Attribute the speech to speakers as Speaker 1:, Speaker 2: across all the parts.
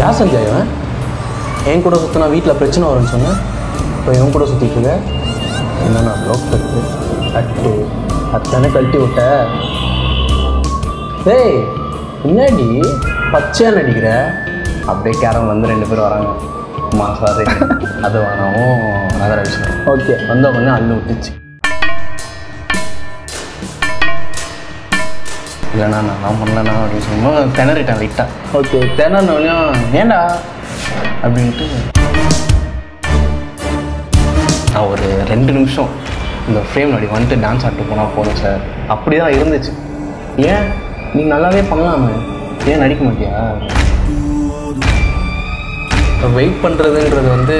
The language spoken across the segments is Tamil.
Speaker 1: யார் சஞ்சய் இவன்? என் கூட சுற்றினா வீட்டில் பிரச்சனை வரும்னு சொன்னேன் இப்போ என் கூட சுற்றிட்டு இருக்க? என்னண்ணா ப்ளாக் கட்டு கட்டு அத்தனை கழட்டி விட்ட? டேய் என்னடி பச்சையாக நடிக்கிற அப்படியே கேரம் வந்து ரெண்டு பேரும் வராங்க. மாசாரு அது வேணாவும் விஷயம் ஓகே வந்த உடனே அள்ளு விட்டுச்சு. இல்லைண்ணா நான் நான் பண்ணலண்ணா அப்படின்னு சொல்லும்போது திணறிட்டேன் லைட்டாக ஓகே திணறினோடனே ஏண்டா? அப்படின்ட்டு. நான் ஒரு ரெண்டு நிமிஷம் இந்த ஃப்ரேம் நடி வந்துட்டு டான்ஸ் ஆட்டு போனால் போதும் சார் அப்படி தான் இருந்துச்சு. ஏன்? நீ நல்லாவே பண்ணலாமே. ஏன் நடிக்க மாட்டியா? வெயிட் பண்ணுறதுன்றது வந்து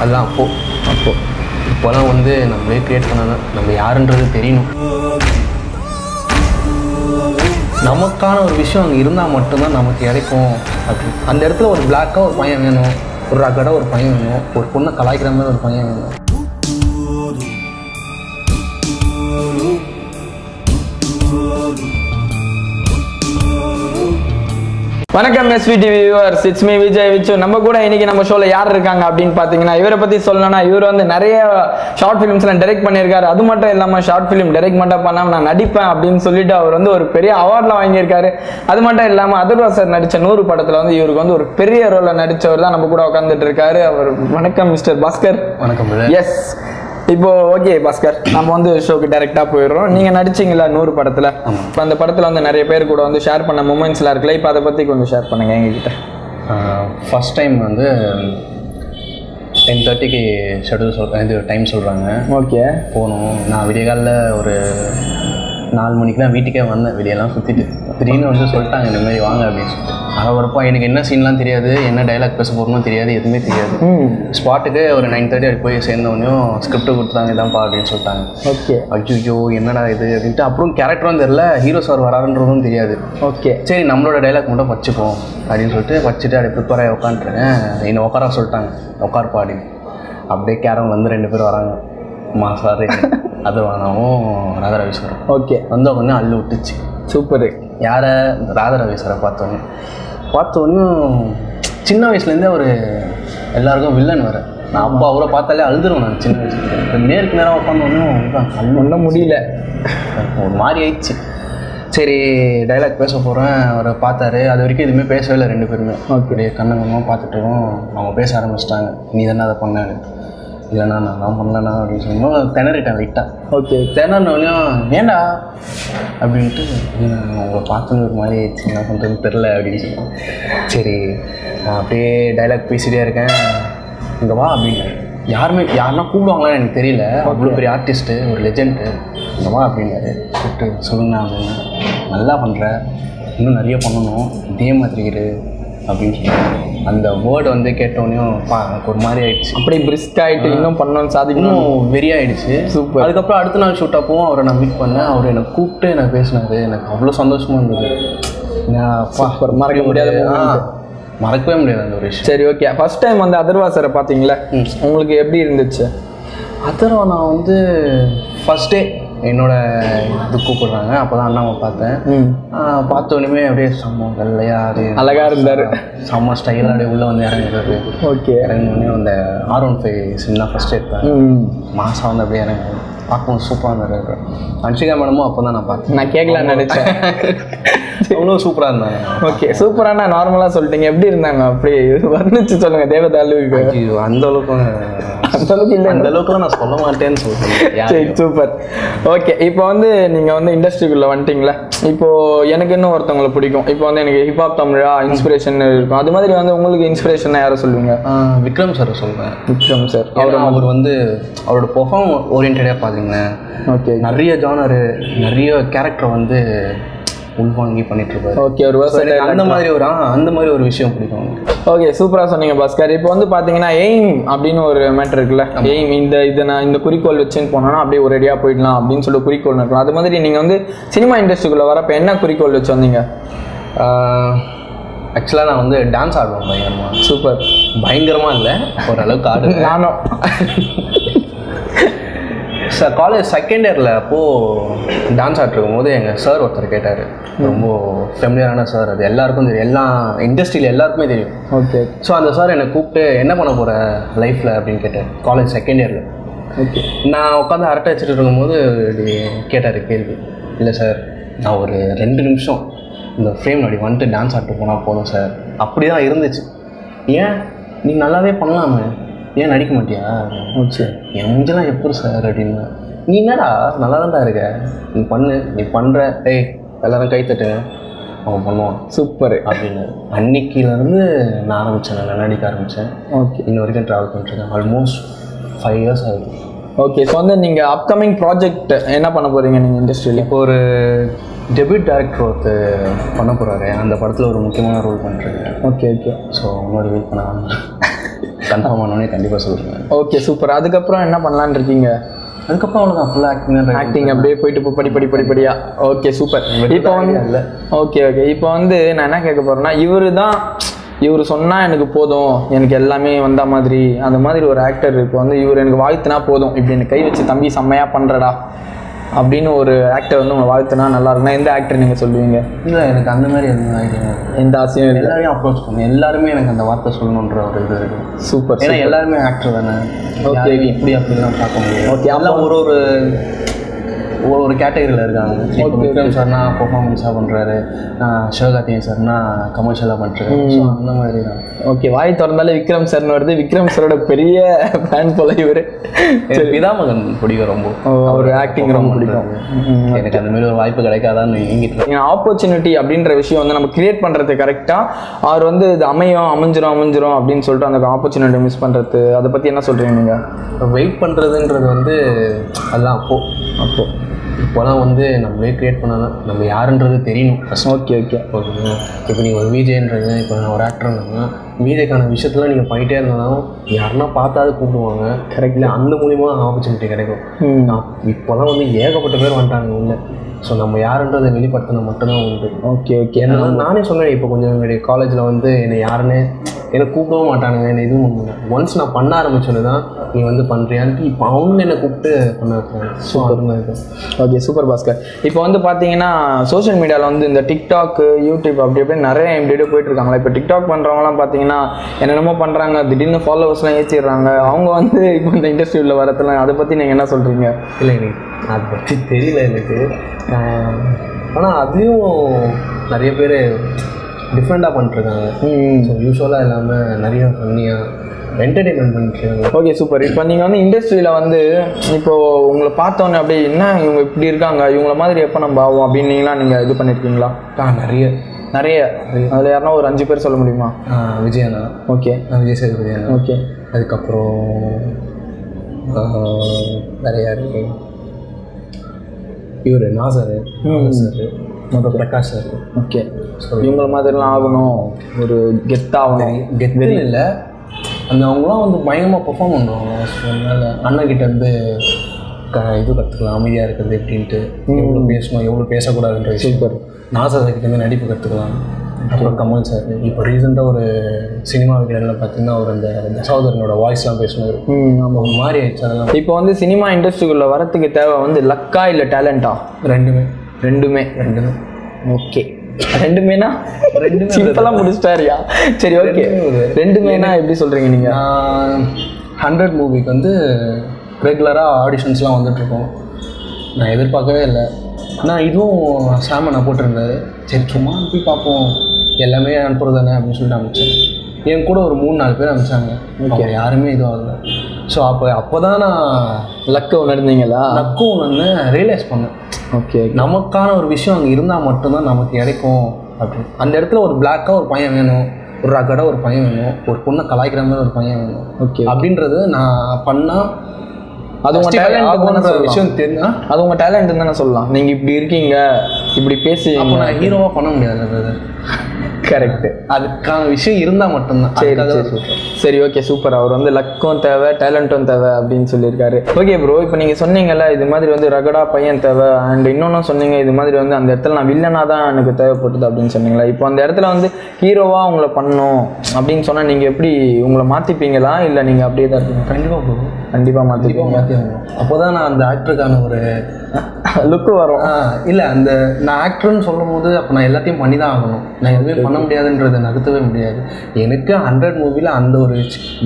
Speaker 1: அதுதான் அப்போது அப்போது இப்போலாம் வந்து நம்மளே க்ரியேட் பண்ணணும். நம்ம யாருன்றது தெரியணும். நமக்கான ஒரு விஷயம் அங்கே இருந்தால் மட்டும்தான் நமக்கு கிடைக்கும். அப்படி. அந்த இடத்துல ஒரு பிளாக்காக ஒரு பையன் வேணும். ஒரு ரகடாக ஒரு பையன் வேணும். ஒரு பொண்ணை கலாய்க்கிற மாதிரி ஒரு பையன் வேணும்.
Speaker 2: வணக்கம் SVD viewers it's me Vijay Vichu நம்ம கூட இன்னைக்கு நம்ம ஷோல யார் இருக்காங்க அப்படின்னு பாத்தீங்கன்னா இவரை பத்தி சொல்லணும்னா இவர் வந்து நிறைய ஷார்ட் ஃபிலிம்ஸ்லாம் டைரக்ட் பண்ணியிருக்காரு. அது மட்டும் இல்லாம ஷார்ட் ஃபிலிம் டைரக்ட் மட்டும் பண்ணாம நான் நடிப்பேன் அப்படின்னு சொல்லிட்டு அவர் வந்து ஒரு பெரிய அவார்ட்லாம் வாங்கியிருக்காரு. அது மட்டும் இல்லாம அதர்வா சார் நடிச்ச நூறு படத்துல வந்து இவருக்கு வந்து ஒரு பெரிய ரோல்ல நடிச்சவர் தான் நம்ம கூட உட்காந்துட்டு இருக்காரு. அவர் வணக்கம் மிஸ்டர் பாஸ்கர்
Speaker 1: வணக்கம்.
Speaker 2: எஸ் இப்போ ஓகே பாஸ்கர் நம்ம வந்து ஷோக்கு டைரக்டா போயிடுறோம். நீங்க நடிச்சீங்களா நூறு படத்துல. இப்போ அந்த படத்துல வந்து நிறைய பேர் கூட வந்து ஷேர் பண்ண மூமெண்ட்ஸ்லாம் இருக்குல்ல இப்போ அதை பத்தி கொஞ்சம் ஷேர் பண்ணுங்க எங்ககிட்ட.
Speaker 1: ஃபஸ்ட் டைம் வந்து டென் தேர்ட்டிக்கு ஷெடியூல் சொல் இது டைம் சொல்கிறாங்க
Speaker 2: ஓகே
Speaker 1: போகணும் நான் விடிய காலைல ஒரு நாலு மணிக்கு தான் வீட்டுக்கே வந்தேன். வெளியெல்லாம் சுற்றிட்டு திடீர்னு வந்து சொல்லிட்டாங்க இந்த மாதிரி வாங்க அப்படின்னு சொல்லிட்டு. வரப்போ எனக்கு என்ன சீன்லாம் தெரியாது என்ன டைலாக் பேச போகிறோமோ தெரியாது எதுவுமே தெரியாது.
Speaker 2: ம்.
Speaker 1: ஸ்பாட்டுக்கு ஒரு நைன் தேர்ட்டி அப்படி போய் சேர்ந்தவொடனையும் ஸ்கிரிப்ட் கொடுத்தாங்க இதான்ப்பா அப்படின்னு சொல்லிட்டாங்க.
Speaker 2: ஓகே.
Speaker 1: ஐயோ என்னடா இது அப்படின்ட்டு அப்புறம் கேரக்டரும் தெரில ஹீரோ சார் வராருன்றதும் தெரியாது.
Speaker 2: ஓகே.
Speaker 1: சரி நம்மளோட டைலாக் மட்டும் வச்சுப்போம் அப்படின்னு சொல்லிட்டு வச்சுட்டு அப்படியே ப்ரிப்பேர் ஆகி உட்காந்துருக்கேன் என்னை உட்கார சொல்லிட்டாங்க உட்காருப்பா அப்படின்னு. அப்படியே கேரம் வந்து ரெண்டு பேர் வராங்க. மாசாரு அது வேணாவும் ராதாரவி சார்
Speaker 2: ஓகே.
Speaker 1: வந்த உடனே அள்ளு விட்டுச்சு.
Speaker 2: சூப்பர்.
Speaker 1: யாரை? ராதாரவி சாரை பார்த்தோன்னே. பார்த்தோன்னும் சின்ன வயசுலேருந்தே ஒரு எல்லாருக்கும் வில்லன் வர நான் அப்பா அவரை பார்த்தாலே அழுதுருவேன் நான் சின்ன வயசுல இப்போ நேருக்கு நேரம் உட்காந்தோடனே
Speaker 2: ஒன்றும் முடியல.
Speaker 1: ஒரு மாதிரி ஆயிடுச்சு. சரி டைலாக் பேச போகிறேன் அவரை பார்த்தாரு. அது வரைக்கும் எதுவுமே பேசவே இல்லை ரெண்டு பேருமே. அப்படியே கண்ணங்கமாக பார்த்துட்டோம் அவங்க பேச ஆரம்பிச்சிட்டாங்க. நீ தானே அதை பண்ணேன் இல்லைண்ணா நான் தான் பண்ணலண்ணா அப்படின்னு சொன்னோம் திணறிட்டேன் லைட்டாக
Speaker 2: ஓகே
Speaker 1: திணறினோடனையும் ஏண்டா? அப்படின்ட்டு "இல்ல, உங்களை பார்த்தோன்னு ஒரு மாதிரி ஆயிடுச்சு. என்ன பண்ணுறதுன்னு தெரில அப்படின்னு சொன்னோம் சரி நான் அப்படியே டைலாக் பேசிகிட்டே இருக்கேன். இங்கே வா அப்படின்னு. யாருமே யாருன்னா கூப்பிடுவாங்களான்னு எனக்கு தெரியல. அவ்வளோ பெரிய ஆர்டிஸ்ட்டு ஒரு லெஜெண்டு இங்கே வா அப்படின்னாரு. கூப்பிட்டு சொல்லுங்க அப்படின்னு. நல்லா பண்ணுற இன்னும் நிறைய பண்ணணும். இதே மாதிரி இரு. அப்படின்னு சொன்னாங்க அந்த வேர்டு வந்து கேட்டோடனையும் பா எனக்கு ஒரு மாதிரி ஆயிடுச்சு.
Speaker 2: அப்படியே பிரிஸ்க் ஆயிட்டு இன்னும் பண்ணணும்னு சாதிக்கணும்.
Speaker 1: இன்னும் வெறியாயிடுச்சு.
Speaker 2: Super.
Speaker 1: அதுக்கப்புறம் அடுத்த நாள் ஷூட் அப்பவும் அவரை நான் மீட் பண்ணேன். அவர் என்னை கூப்பிட்டு எனக்கு பேசினாரு. எனக்கு அவ்வளோ சந்தோஷமா இருந்தது. நான்.
Speaker 2: மறக்க முடியாத.
Speaker 1: மறக்கவே முடியாது அந்த ஒரு விஷயம்.
Speaker 2: சரி ஓகே ஃபர்ஸ்ட் டைம் வந்து அதர்வா சாரை பார்த்தீங்களா உங்களுக்கு எப்படி இருந்துச்சு?
Speaker 1: அதர்வா நான் வந்து ஃபர்ஸ்ட் டே என்னோட இது கூப்பிடுறாங்க அப்போ தான் அண்ணாவை பார்த்தேன். பார்த்த உடனே அப்படியே செம்ம வெள்ளையா அப்படியே
Speaker 2: அழகா இருந்தாரு.
Speaker 1: செம்ம ஸ்டைலாக அப்படியே உள்ளே வந்து இறங்குறது
Speaker 2: ஓகே.
Speaker 1: இறங்கினோடனே அந்த ஆர் ஒன் ஃபைவ் சின்ன ஃபஸ்ட் எடுத்தேன்.
Speaker 2: ம்.
Speaker 1: மாதம் வந்து அப்படியே எனக்கு பார்க்கவும் சூப்பராக இருந்தார் அன்ஷிகா மேடமும் அப்போ தான் நான் பார்த்தேன்.
Speaker 2: நான் கேட்கலான்னு நினைச்சேன்.
Speaker 1: அவ்வளோ சூப்பராக இருந்தாங்க.
Speaker 2: ஓகே சூப்பரான நார்மலா சொல்லிட்டீங்க. எப்படி இருந்தாங்க? அப்படி வர்ணிச்சு சொல்லுங்க. தேவதாலுவுக்கு
Speaker 1: ஐயோ, அந்த அளவுக்கு
Speaker 2: அந்த அளவுக்கு இல்லை
Speaker 1: அந்த அளவுக்குலாம் நான் சொல்ல மாட்டேன்னு யாரையும்.
Speaker 2: சூப்பர் ஓகே இப்போ வந்து நீங்க வந்து இண்டஸ்ட்ரிக்குள்ள வந்துட்டீங்களா? இப்போ எனக்கு இன்னும் ஒருத்தவங்களை பிடிக்கும். இப்போ வந்து எனக்கு ஹிப்ஹாப் தமிழா இன்ஸ்பிரேஷன் இருக்கும். அது மாதிரி வந்து உங்களுக்கு இன்ஸ்பிரேஷன் யாரை சொல்லுவீங்க?
Speaker 1: விக்ரம் சார் சொல்லுவேன்
Speaker 2: விக்ரம் சார்
Speaker 1: அவர் அவர் வந்து அவரோட பெர்ஃபார்ம் ஓரியன்டாக பார்த்தீங்கன்னா
Speaker 2: ஓகே
Speaker 1: நிறைய ஜானரு நிறைய கேரக்டர் வந்து உள்வாங்கி பண்ணிட்டு இருப்பாரு
Speaker 2: ஓகே ஒரு வருஷம்
Speaker 1: அந்த மாதிரி ஒரு அந்த மாதிரி ஒரு விஷயம் பிடிக்கும்.
Speaker 2: ஓகே சூப்பராக சொன்னீங்க பாஸ்கர். இப்போ வந்து பார்த்தீங்கன்னா எய்ம் அப்படின்னு ஒரு மேட்டர் இருக்குல்ல? எய்ம் இந்த இதை நான் இந்த குறிக்கோள் வச்சுன்னு போனோன்னா அப்படியே ஒரு ரெடியாக போயிடலாம் அப்படின்னு சொல்லி குறிக்கோள் இருக்கும். அது மாதிரி நீங்கள் வந்து சினிமா இண்டஸ்ட்ரிக்குள்ளே வரப்போ என்ன குறிக்கோள் வச்சு வந்தீங்க?
Speaker 1: ஆக்சுவலாக நான் வந்து டான்ஸ் ஆடுவேன் பயங்கரமாக
Speaker 2: சூப்பர்
Speaker 1: பயங்கரமாக இல்லை ஓரளவுக்கு ஆடுவேன்.
Speaker 2: நானும்.
Speaker 1: சார் காலேஜ் செகண்ட் இயரில் அப்போது டான்ஸ் ஆடிருக்கும் போது எங்கள் சார் ஒருத்தர் கேட்டார். ரொம்ப ஃபெமிலியரான சார் அது எல்லாருக்கும் தெரியும். எல்லா இண்டஸ்ட்ரியில் எல்லாருக்குமே தெரியும்.
Speaker 2: ஓகே
Speaker 1: ஸோ அந்த சார் என்னை கூப்பிட்டு என்ன பண்ண போகிற லைஃப்பில் அப்படின்னு கேட்டார். காலேஜ் செகண்ட் இயரில்
Speaker 2: ஓகே
Speaker 1: நான் உட்காந்து அரட்டை வச்சுட்டு இருக்கும்போது கேட்டார் கேள்வி. இல்லை சார் நான் ஒரு ரெண்டு நிமிஷம் இந்த ஃப்ரேம் அப்படி வந்துட்டு டான்ஸ் ஆடிட்டு போனால் போதும் சார் அப்படி தான் இருந்துச்சு. ஏன்? நீ நல்லாவே பண்ணலாமே. ஏன் நடிக்க மாட்டியா?
Speaker 2: ஓகே.
Speaker 1: என் மூஞ்செல்லாம் எப்படி சார் அப்படின்னு. நீ என்னடா? நல்லா தான்டா இருக்க. நீ பண்ணு. நீ பண்ணுற ஏய் எல்லாரும் கை தட்டு. அவன் பண்ணுவான்.
Speaker 2: சூப்பர்.
Speaker 1: அப்படின்னு. அன்னைக்கிலேருந்து நான் ஆரம்பித்தேன் நான் நடிக்க ஆரம்பித்தேன்
Speaker 2: ஓகே.
Speaker 1: இன்ன வரைக்கும் ட்ராவல் பண்ணிட்டுருக்கேன் ஆல்மோஸ்ட் ஃபைவ் இயர்ஸ் ஆகுது.
Speaker 2: ஓகே ஸோ வந்து நீங்கள் அப்கமிங் ப்ராஜெக்ட் என்ன பண்ண போகிறீங்க நீங்கள் இண்டஸ்ட்ரியில்
Speaker 1: இப்போ ஒரு டெபியூட் டேரக்டர் ஒருத்தர் பண்ண போகிறாரு அந்த படத்தில் ஒரு முக்கியமான ரோல் பண்ணிருக்கேன்
Speaker 2: ஓகே ஓகே.
Speaker 1: ஸோ இன்னொரு வெயிட் பண்ண கன்ஃபார்ம் ஆனோடனே கண்டிப்பாக சொல்லுவேன்
Speaker 2: ஓகே சூப்பர் அதுக்கப்புறம் என்ன பண்ணலான்னு இருக்கீங்க?
Speaker 1: அதுக்கப்புறம் அவ்வளோதான் ஃபுல்லாக ஆக்டிங்
Speaker 2: ஆக்டிங் அப்படியே போயிட்டு இப்போ படி படி படிப்படியா ஓகே சூப்பர் இப்போ வந்து
Speaker 1: இல்லை.
Speaker 2: ஓகே ஓகே இப்போ வந்து நான் என்ன கேட்க போறேன்னா இவரு தான் இவர் சொன்னா எனக்கு போதும். எனக்கு எல்லாமே வந்த மாதிரி. அந்த மாதிரி ஒரு ஆக்டர் இப்போ வந்து இவர் எனக்கு வாழ்த்துனா போதும். இப்படி எனக்கு கை வச்சு தம்பி செம்மையா பண்றடா. அப்படின்னு ஒரு ஆக்டர் வந்து உங்களை வாழ்த்துனா நல்லா இருக்கும்னா எந்த ஆக்டர் நீங்க சொல்லுவீங்க?
Speaker 1: இல்லை எனக்கு அந்த மாதிரி இல்லை.
Speaker 2: எந்த ஆசையும் இல்லை.
Speaker 1: எல்லாரையும் அப்ரோச் பண்ணேன் எல்லாருமே எனக்கு அந்த வார்த்தை சொல்லணுன்ற ஒரு இது இருக்கு.
Speaker 2: சூப்பர்
Speaker 1: ஏன்னா எல்லாருமே ஆக்டர் தானே. யாரையும் இப்படி அப்படிலாம் பார்க்க முடியாது.
Speaker 2: Okay,
Speaker 1: எல்லாம் ஒரு ஒரு ஒரு ஒரு கேட்டகரியில் இருக்காங்க. இப்போ விக்ரம் சார்னா பெர்ஃபார்மன்ஸாக பண்ணுறாரு சிவகார்த்திகேயன் சார்னா கமர்ஷியலாக பண்ணுறாரு ஸோ அந்த மாதிரி தான்.
Speaker 2: ஓகே வாய் திறந்தாலே விக்ரம் சார்னு வருது. விக்ரம் சாரோட பெரிய ஃபேன் போல இவரு.
Speaker 1: பிதாமகன் பிடிக்கும் ரொம்ப.
Speaker 2: ஒரு ஆக்டிங் ரொம்ப பிடிக்கும்.
Speaker 1: எனக்கு அந்த மாதிரி ஒரு வாய்ப்பு கிடைக்காதான்னு எங்கிட்ட
Speaker 2: ஆப்பர்ச்சுனிட்டி அப்படின்ற விஷயம் வந்து நம்ம கிரியேட் பண்ணுறது கரெக்டாக அவர் வந்து இது அமையும் அமைஞ்சிரும் அமைஞ்சிரும் அப்படின்னு சொல்லிட்டு அந்த ஆப்பர்ச்சுனிட்டி மிஸ் பண்ணுறது அதை பற்றி என்ன சொல்கிறீங்க நீங்கள்
Speaker 1: வெயிட் பண்ணுறதுன்றது வந்து அதெல்லாம் அப்போ.
Speaker 2: அப்போ.
Speaker 1: இப்போலாம் வந்து நம்மளே க்ரியேட் பண்ணலாம் நம்ம யாருன்றது தெரியணும் ஃபஸ்ட்
Speaker 2: ஓகே ஓகே
Speaker 1: ஓகேங்களா? இப்போ நீங்கள் ஒரு விஜேன்றது இப்போ நான் ஒரு ஆக்டர்னா விஜேக்கான விஷயத்தில் நீங்கள் பண்ணிட்டே இருந்தாலும் யாருன்னா பார்த்தாது கூப்பிடுவாங்க. இல்லை அந்த மூலியமா ஆப்பர்ச்சுனிட்டி கிடைக்கும். இப்போலாம் வந்து ஏகப்பட்ட பேர் வந்துட்டாங்க உள்ள. ஸோ நம்ம யாருன்றதை வெளிப்படுத்தினா மட்டும்தான் உண்டு.
Speaker 2: ஓகே ஓகே
Speaker 1: நானே சொன்னேன் இப்போ கொஞ்சம் என்னுடைய காலேஜில் வந்து என்னை யாருன்னு என்னை கூப்பிடவும் மாட்டானுங்க என்னை இதுவும் பண்ணல ஒன்ஸ் நான் பண்ண ஆரம்பிச்சோன்னு தான் நீ வந்து பண்ணுறியான்ட்டு இப்போ அவங்க என்னை கூப்பிட்டு பண்ண வைக்கிறாங்க ஸோ அது மாதிரி தான்
Speaker 2: ஓகே சூப்பர் பாஸ்கர் இப்போ வந்து பார்த்தீங்கன்னா சோஷியல் மீடியாவில் வந்து இந்த டிக்டாக் யூடியூப் அப்படி அப்படியே நிறைய இப்படியே போயிட்டு இருக்காங்களா இப்போ டிக்டாக் பண்ணுறவங்களாம் பார்த்தீங்கன்னா என்னென்னமோ பண்ணுறாங்க திடீர்னு ஃபாலோவர்ஸ்லாம் ஏற்றிடுறாங்க அவங்க வந்து இப்போ இந்த இண்டஸ்ட்ரியில் வரதுலாம் அதை பற்றி நீங்கள் என்ன சொல்கிறீங்க
Speaker 1: இல்லை எனக்கு அதை பற்றி தெரியல எனக்கு. ஆனால் அதையும் நிறைய பேர் டிஃப்ரெண்ட்டாக பண்ணிட்டுருக்காங்க.
Speaker 2: ம்
Speaker 1: ஸோ யூஸ்வலாக இல்லாமல் நிறைய ஃபன்னியாக என்டர்டெயின்மெண்ட் பண்ணிட்டுருக்காங்க.
Speaker 2: ஓகே சூப்பர் இப்போ நீங்கள் வந்து இண்டஸ்ட்ரியில் வந்து இப்போ உங்களை பார்த்தோன்னே அப்படியே என்ன இவங்க இப்படி இருக்காங்க? இவங்கள மாதிரி எப்போ நம்ம ஆகும் அப்படின்னீங்களா நீங்கள் இது பண்ணியிருக்கீங்களா
Speaker 1: ஆ நிறைய.
Speaker 2: நிறைய? அதில் யாருன்னா ஒரு அஞ்சு பேர் சொல்ல முடியுமா?
Speaker 1: விஜயண்ணா.
Speaker 2: ஓகே
Speaker 1: விஜய் சேதுபதி
Speaker 2: ஓகே
Speaker 1: அதுக்கப்புறம் வேற யாரு? இவர் நாசர். சார் அப்புறம் பிரகாஷ் சார்.
Speaker 2: ஓகே. இவங்கள மாதிரிலாம் ஆகணும். ஒரு கெத்தாகணும்
Speaker 1: கெத்து இல்லை. அந்த அவங்களாம் வந்து பயங்கரமாக பெர்ஃபார்ம் பண்ணுவாங்க ஸோ அதனால அண்ணன் கிட்ட இருந்து க இது கற்றுக்கலாம் அமைதியாக இருக்கிறது எப்படின்ட்டு. எவ்வளோ பேசணும்? எவ்வளோ பேசக்கூடாதுன்ற
Speaker 2: சூப்பர்.
Speaker 1: நாசர் கிட்ட இருந்து நடிப்பு கற்றுக்கலாம் அப்புறம் கமல் சார் இப்போ ரீசெண்டாக ஒரு சினிமா விகடனில் பார்த்தீங்கன்னா அவர் அந்த தசாவதரனோட வாய்ஸ்லாம் பேசினார்
Speaker 2: ஆமாம்
Speaker 1: ஒரு மாதிரி ஆயிடுச்சு அதெல்லாம்.
Speaker 2: இப்போ வந்து சினிமா இண்டஸ்ட்ரிக்குள்ளே வரத்துக்கு தேவை வந்து லக்கா இல்லை டேலண்டா
Speaker 1: ரெண்டுமே.
Speaker 2: ரெண்டுமே.
Speaker 1: ரெண்டுமே.
Speaker 2: ஓகே. ரெண்டுமேனா? ரெண்டுமே சிம்பிளாக முடிச்சிட்டாரியா? சரி ஓகே. ரெண்டுமேனா எப்படி சொல்கிறீங்க நீங்கள்
Speaker 1: ஹண்ட்ரட் மூவிக்கு வந்து ரெகுலராக ஆடிஷன்ஸ்லாம் வந்துட்டுருக்கோம். நான் எதிர்பார்க்கவே இல்லை. ஆனால் இதுவும் சாம நான் போட்டிருந்தாரு. சரி சும்மா அனுப்பி பார்ப்போம். எல்லாமே அனுப்புறது தானே அப்படின்னு சொல்லிட்டு அனுப்பிச்சேன். என் கூட ஒரு மூணு நாலு பேர் அனுப்பிச்சாங்க. அவங்க யாருமே இதுவும் ஆகல. ஸோ அப்போ அப்போ தான் நான்
Speaker 2: லக்கை உணர்ந்தீங்களா
Speaker 1: லக்கும் வந்து ரியலைஸ் பண்ணேன்
Speaker 2: ஓகே
Speaker 1: நமக்கான ஒரு விஷயம் அங்கே இருந்தால் மட்டும்தான் நமக்கு கிடைக்கும் அப்படின்னு. அந்த இடத்துல ஒரு பிளாக்காக ஒரு பையன் வேணும் ஒரு ரகடாக ஒரு பையன் வேணும் ஒரு பொண்ணை கலாய்க்கிற மாதிரி ஒரு பையன் வேணும்
Speaker 2: ஓகே
Speaker 1: அப்படின்றது நான் பண்ணால்
Speaker 2: அது உங்கள் டேலண்ட்
Speaker 1: விஷயம் தெரிஞ்சா
Speaker 2: அது உங்கள் டேலண்ட் தானே சொல்லலாம். நீங்கள் இப்படி இருக்கீங்க இப்படி பேசி
Speaker 1: அப்போ நான் ஹீரோவாக பண்ண முடியாது.
Speaker 2: கரெக்ட்
Speaker 1: அதுக்கான விஷயம் இருந்தால் மட்டும்தான்.
Speaker 2: சரி சரி. ஓகே சூப்பர் அவர் வந்து லக்கும் தேவை டேலண்ட்டும் தேவை அப்படின்னு சொல்லியிருக்காரு. ஓகே ப்ரோ இப்போ நீங்கள் சொன்னீங்கல்ல இது மாதிரி வந்து ரகடா பையன் தேவை அண்ட் இன்னொன்றும் சொன்னீங்க இது மாதிரி வந்து அந்த இடத்துல நான் வில்லனா தான் எனக்கு தேவைப்பட்டது அப்படின்னு சொன்னீங்களா? இப்போ அந்த இடத்துல வந்து ஹீரோவா உங்களை பண்ணணும் அப்படின்னு சொன்னால் நீங்கள் எப்படி உங்களை மாற்றிப்பீங்களா இல்லை நீங்கள் அப்படியே தான் இருப்பீங்க
Speaker 1: கண்டிப்பாக ப்ரோ
Speaker 2: கண்டிப்பாக மாற்றிப்பீங்க
Speaker 1: மாற்றி அப்போ தான் நான் அந்த ஆக்டருக்கான ஒரு
Speaker 2: லுக்கு வரும்.
Speaker 1: இல்லை அந்த நான் ஆக்டர்னு சொல்லும் போது அப்போ நான் எல்லாத்தையும் பண்ணி தான் ஆகணும். நான் எதுவுமே பண்ண முடியாதுன்றதை நகர்த்தவே முடியாது. எனக்கு ஹண்ட்ரட் மூவியில் அந்த ஒரு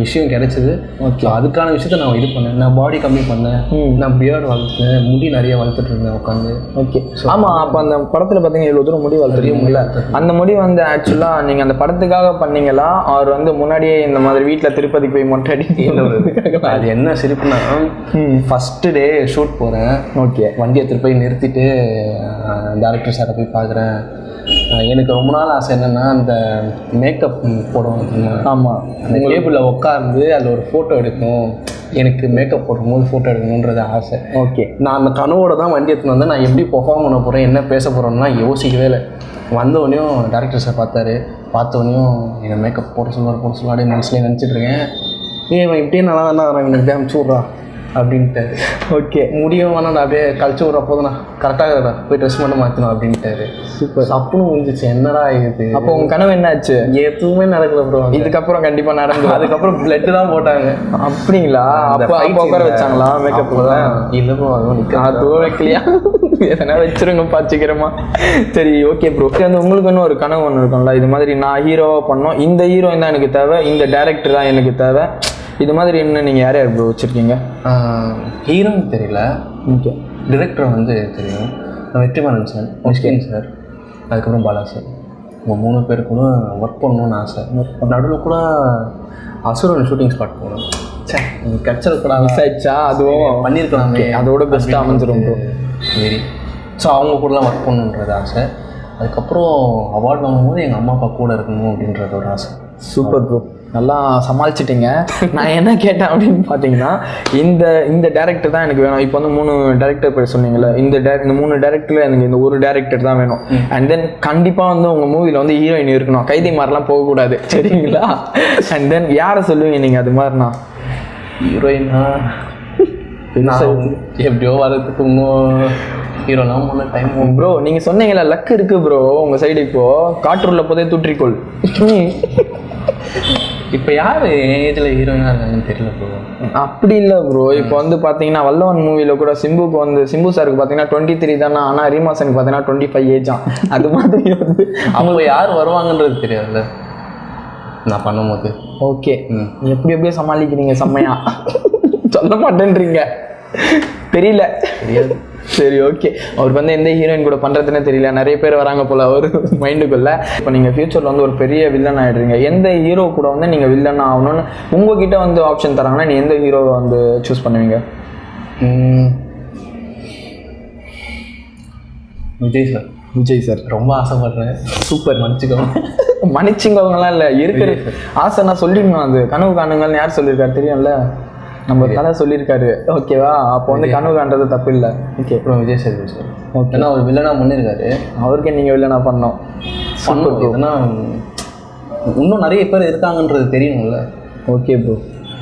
Speaker 1: விஷயம் கிடைச்சது. ஓகே அதுக்கான விஷயத்த நான் இது பண்ணேன். நான் பாடி கம்மி பண்ணேன். நான் பியர்டு வளர்த்தேன். முடி நிறைய வளர்த்துட்டு இருந்தேன் உட்காந்து
Speaker 2: ஓகே ஆமா அப்ப அந்த படத்துல பாத்தீங்க இவ்வளவு தூரம் முடி வளர்த்துருக்கீங்கல்ல அந்த முடி வந்து ஆக்சுவலா நீங்க அந்த படத்துக்காக பண்ணீங்களா? அவர் வந்து முன்னாடியே இந்த மாதிரி வீட்ல திருப்பதிக்கு போய் மொட்டை அடிக்கிறதுக்காக
Speaker 1: அது என்ன சிரிப்புனா ஃபஸ்ட்டு டே ஷூட் போகிறேன்
Speaker 2: ஓகே
Speaker 1: வண்டி எடுத்துகிட்டு போய் நிறுத்திட்டு டேரக்டர் சாரை போய் பார்க்குறேன் எனக்கு ரொம்ப நாள் ஆசை என்னென்னா அந்த மேக்கப் போடுவாங்க தெரியுமா?
Speaker 2: ஆமா.
Speaker 1: அந்த டேபிளில் உட்காந்து அதில் ஒரு ஃபோட்டோ எடுக்கணும். எனக்கு மேக்கப் போடும்போது ஃபோட்டோ எடுக்கணுன்றது ஆசை.
Speaker 2: ஓகே.
Speaker 1: நான் அந்த கனவோட தான் வண்டி எடுத்துன்னு வந்தேன். நான் எப்படி பெர்ஃபார்ம் பண்ண போகிறேன் என்ன பேச போகிறோம்னா யோசிக்கவே இல்லை. வந்தவொடனையும் டேரக்டர் சார் பார்த்தாரு. பார்த்தவொடனையும் என்னை மேக்கப் போட சொல்லுவார் போட சொல்லுவார் மனசுலேயே நினச்சிட்டு இருக்கேன். ஏய் இவன் இப்படியே நல்லா தானே வரான் எனக்கு இப்படியே அமுச்சு விட்றா அப்படின்ட்டு
Speaker 2: ஓகே
Speaker 1: முடியும் வேணா நான் அப்படியே கழிச்சு விட்ற நான் கரெக்டாக இருக்கா போய் ட்ரெஸ் மட்டும் மாற்றணும் அப்படின்ட்டாரு.
Speaker 2: சூப்பர்
Speaker 1: அப்புன்னு முடிஞ்சிச்சு என்னடா இது?
Speaker 2: அப்போ உங்க கனவு என்னாச்சு?
Speaker 1: எதுவுமே நடக்கல ப்ரோ
Speaker 2: இதுக்கப்புறம் கண்டிப்பா நடந்து
Speaker 1: அதுக்கப்புறம் பிளட் தான் போட்டாங்க.
Speaker 2: அப்படிங்களா? அப்போ அப்போ உட்கார வச்சாங்களா? மேக்கப்
Speaker 1: இல்லை ப்ரோ அதுவும்
Speaker 2: அதுவும் வைக்கலையா? எதனா வச்சிருங்க பாத்துக்கிறோமா சரி ஓகே ப்ரோ வந்து உங்களுக்கு இன்னும் ஒரு கனவு ஒன்று இருக்கும்ல? இது மாதிரி நான் ஹீரோவா பண்ணோம். இந்த ஹீரோயின் தான் எனக்கு தேவை. இந்த டேரக்டர் தான் எனக்கு தேவை. இது மாதிரி இன்னும் நீங்கள் யார் யார் ப்ரோ வச்சுருக்கீங்க?
Speaker 1: ஹீரோன்னு தெரியல.
Speaker 2: ஓகே.
Speaker 1: டிரெக்டர் வந்து தெரியும். நான் வெற்றிமாறன் சார் முஸ்கின் சார் அதுக்கப்புறம் பாலா சார். உங்க மூணு பேர் கூட ஒர்க் பண்ணணும்னு ஆசை. நடுவில் கூட அசுரன் ஷூட்டிங் ஸ்பாட் போகணும் சே கிடச்சிருக்கடா
Speaker 2: மிஸ் ஆயிடுச்சா? அதுவும்
Speaker 1: பண்ணியிருக்கலாமே
Speaker 2: அதோட பெஸ்ட்டாக அமைஞ்சிரும் ப்ரோ
Speaker 1: வெரி ஸோ அவங்க கூடலாம் ஒர்க் பண்ணணுன்றது ஆசை. அதுக்கப்புறம் அவார்ட் வாங்கும்போது எங்கள் அம்மா அப்பா கூட இருக்கணும் அப்படின்றது ஒரு ஆசை.
Speaker 2: சூப்பர் ப்ரோ நல்லா சமாளிச்சிட்டீங்க. நான் என்ன கேட்டேன் அப்படின்னு பார்த்தீங்கன்னா இந்த இந்த டேரக்டர் தான் எனக்கு வேணும். இப்போ வந்து மூணு டேரக்டர் பேர் சொன்னீங்கல்ல இந்த டே- இந்த மூணு டேரக்டரில் எனக்கு இந்த ஒரு டேரக்டர் தான் வேணும். அண்ட் தென் கண்டிப்பாக வந்து உங்கள் மூவியில் வந்து ஹீரோயின் இருக்கணும். கைதி மாதிரிலாம் போகக்கூடாது. சரிங்களா? அண்ட் தென் யாரை சொல்லுவீங்க நீங்கள் அது மாதிரினா?
Speaker 1: ஹீரோயினா எப்படியோ வரதுக்கு இன்னும் ஹீரோலாம் முன்ன டைம்
Speaker 2: ப்ரோ நீங்கள் சொன்னீங்கல்ல லக் இருக்கு ப்ரோ உங்கள் சைடு இப்போ காற்றூரில் போதே தூற்றிக்கொள்.
Speaker 1: இப்போ யார் என் ஏஜில் ஹீரோயினாக இருக்காங்கன்னு தெரியல ப்ரோ
Speaker 2: அப்படி இல்லை ப்ரோ இப்போ வந்து பார்த்தீங்கன்னா வல்லவன் மூவியில் கூட சிம்புக்கு வந்து சிம்பு சாருக்கு பார்த்தீங்கன்னா டுவெண்ட்டி த்ரீ தானே? ஆனால் ரீமாசனுக்கு பார்த்தீங்கன்னா டுவெண்ட்டி ஃபைவ் ஏஜாம் அது மாதிரி வந்து
Speaker 1: அப்போ யார் வருவாங்கன்றது தெரியாதுல்ல? நான் பண்ணும்போது.
Speaker 2: ஓகே
Speaker 1: ம்.
Speaker 2: எப்படி எப்படியோ சமாளிக்கிறீங்க செம்மையா? சொல்ல மாட்டேன்றீங்க. தெரியல.
Speaker 1: தெரியாது.
Speaker 2: சரி ஓகே அவர் வந்து எந்த ஹீரோயின் கூட பண்றதுன்னே தெரியல. நிறைய பேர் வராங்க போல அவர் மைண்டுக்குள்ள இப்போ நீங்க ஃபியூச்சர்ல வந்து ஒரு பெரிய வில்லன் ஆயிடுறீங்க. எந்த ஹீரோ கூட வந்து நீங்க வில்லன் ஆகணும்னு உங்ககிட்ட வந்து ஆப்ஷன் தராங்கன்னா நீ எந்த ஹீரோவை வந்து சூஸ் பண்ணுவீங்க.
Speaker 1: விஜய் சார்
Speaker 2: விஜய் சார்
Speaker 1: ரொம்ப ஆசைப்படுறேன்.
Speaker 2: சூப்பர்
Speaker 1: மன்னிச்சுக்கோங்க.
Speaker 2: மன்னிச்சிங்கவங்களாம் இல்லை? இருக்கிற ஆசை நான் சொல்லிடணும் அது. கனவு காணுங்கள்னு யார் சொல்லியிருக்காரு தெரியும்ல? நம்ம தலை சொல்லியிருக்காரு. ஓகேவா அப்போ வந்து கனவு காண்றது தப்பு இல்லை ஓகே
Speaker 1: அப்புறம் விஜய் சேதுபதி சார் ஏன்னா அவர் வில்லனாக பண்ணியிருக்காரு.
Speaker 2: அவருக்கே நீங்கள் இல்லைனா பண்ணோம்
Speaker 1: பண்ணணும். ஏன்னா இன்னும் நிறைய பேர் இருக்காங்கன்றது தெரியணும்ல.
Speaker 2: ஓகே ப்ரோ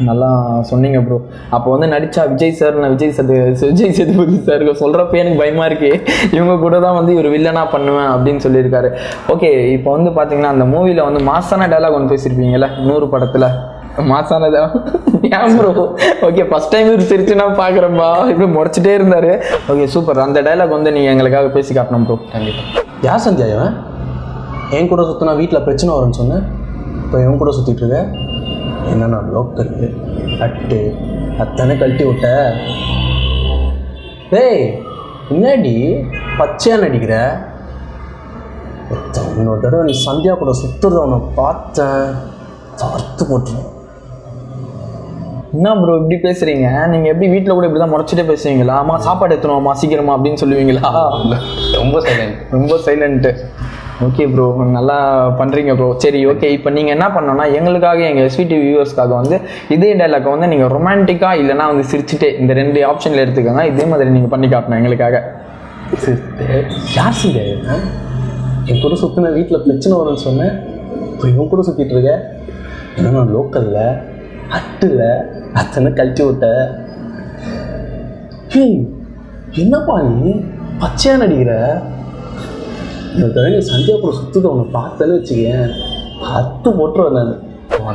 Speaker 2: நல்லா சொன்னீங்க ப்ரோ அப்போ வந்து நடிச்சா விஜய் சார் நான் விஜய் சது விஜய் சேதுபதி சார் சொல்கிறப்ப எனக்கு பயமா இருக்கு. இவங்க கூட தான் வந்து இவர் வில்லனா பண்ணுவேன் அப்படின்னு சொல்லியிருக்காரு. ஓகே இப்போ வந்து பார்த்தீங்கன்னா அந்த மூவியில் வந்து மாசான டைலாக் ஒன்று பேசியிருப்பீங்கல்ல? நூறு படத்தில். மாசானதா? ஏன் ப்ரோ ஓகே ஃபஸ்ட் டைம் இவர் சிரிச்சுனா பார்க்குறப்பா இப்படி முறைச்சிட்டே இருந்தார். ஓகே சூப்பர் அந்த டைலாக் வந்து நீங்கள் எங்களுக்காக பேசி காட்டணும் ப்ரோ
Speaker 1: கண்டிப்பாக யார் சந்தியா இவன்? என் கூட சுற்றினா வீட்டில் பிரச்சனை வரும்னு சொன்னேன். இப்போ என் கூட சுற்றிட்டு இருக்க. என்னண்ணா லோக்கல் அட்டு அத்தனை கழட்டி விட்ட. டேய் பின்னாடி பச்சையாக நடிக்கிற இன்னொரு தடவை நீ சந்தியா கூட சுற்றுறத அவனை பார்த்தேன். தடுத்து போட்டுருவேன்
Speaker 2: என்ன ப்ரோ இப்படி பேசுறீங்க? நீங்க எப்படி வீட்ல கூட இப்படி தான் முறைச்சிட்டே பேசுவீங்களா? அம்மா சாப்பாடு எடுத்துணுமா சீக்கிரமா அப்படின்னு சொல்லுவீங்களா?
Speaker 1: ரொம்ப சைலண்ட்
Speaker 2: ரொம்ப சைலண்ட்டு ஓகே ப்ரோ நல்லா பண்ணுறீங்க ப்ரோ சரி ஓகே இப்போ நீங்கள் என்ன பண்ணணும்னா எங்களுக்காக எங்கள் எஸ்விடி வியூவர்ஸ்க்காக வந்து இதே டைலாக்கை வந்து நீங்கள் ரொமான்டிக்காக இல்லைனா வந்து சிரிச்சுட்டே இந்த ரெண்டு ஆப்ஷனில் எடுத்துக்கோங்க. இதே மாதிரி நீங்கள் பண்ணி காட்டணும் எங்களுக்காக.
Speaker 1: யார் இவன்? என் கூட சுற்றின வீட்டில் பிரச்சனை வரும்னு சொன்னேன். இப்போ இவன் கூட சுற்றிட்டு இருக்க. ஏன்னா லோக்கலில் அட்டில்? அத்தனை கழட்டி விட்ட. என்னப்பா நீ? பச்சையாக நடிக்கிற இந்த தடவை சந்தியா கூட சுற்றுக்க உன்னை பார்த்தேன்னு வச்சுக்கேன். அத்து போட்டுருவேன் நான்.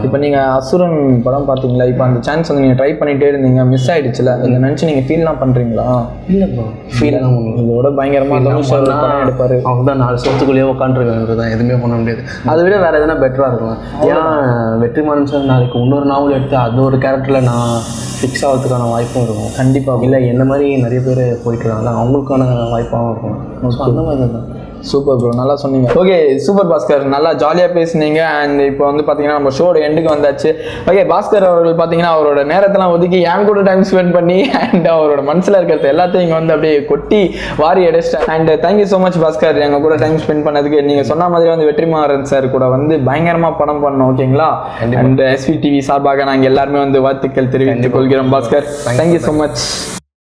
Speaker 2: இப்போ நீங்கள் அசுரன் படம் பார்த்தீங்களா இப்போ அந்த சான்ஸ் வந்து நீங்கள் ட்ரை பண்ணிட்டே இருந்தீங்க மிஸ் ஆயிடுச்சுல இதை நினச்சி நீங்கள் ஃபீல்லாம் பண்ணுறீங்களா
Speaker 1: இல்லை. ப்ரோ ஃபீல்லாம்
Speaker 2: இதோட பயங்கரமாக படம் எடுப்பார்.
Speaker 1: அவங்க தான் நாலு சொத்துக்குள்ளேயே உட்காந்துருக்காங்க தான் எதுவுமே பண்ண முடியாது. அதை விட வேறு எதனா பெட்டராக இருக்கலாம் ஏன் வெற்றிமாறன் சார் நாளைக்கு இன்னொரு நாவல் எடுத்து அது ஒரு கேரக்டரில் நான் ஃபிக்ஸ் ஆகிறதுக்கான வாய்ப்பும் இருக்கும்.
Speaker 2: கண்டிப்பாக
Speaker 1: இல்லை என்ன மாதிரி நிறைய பேர் போயிட்டு அவங்களுக்கான வாய்ப்பாகவும் இருக்கும். அந்த மாதிரி தான்.
Speaker 2: சூப்பர் ப்ரோ நல்லா சொன்னீங்க. ஓகே சூப்பர் பாஸ்கர் நல்லா ஜாலியாக பேசுனீங்க. அண்ட் இப்போ வந்து பார்த்தீங்கன்னா நம்ம ஷோட எண்டுக்கு வந்தாச்சு. ஓகே பாஸ்கர் அவர்கள் பார்த்தீங்கன்னா அவரோட நேரத்தெல்லாம் ஒதுக்கி என் கூட டைம் ஸ்பெண்ட் பண்ணி அண்ட் அவரோட மனசில் இருக்கிறது எல்லாத்தையும் இங்கே வந்து அப்படியே கொட்டி வாரி அடிச்சிட்டேன். And thank you so much Bhaskar எங்கள் கூட டைம் ஸ்பெண்ட் பண்ணதுக்கு. நீங்கள் சொன்ன மாதிரி வந்து வெற்றிமாறன் சார் கூட வந்து பயங்கரமாக படம் பண்ணோம் ஓகேங்களா அண்ட் எஸ்வி டிவி சார்பாக நாங்கள் எல்லாருமே வந்து வாழ்த்துக்கள் தெரிவித்துக் கொள்கிறோம் பாஸ்கர் தேங்க்யூ ஸோ மச்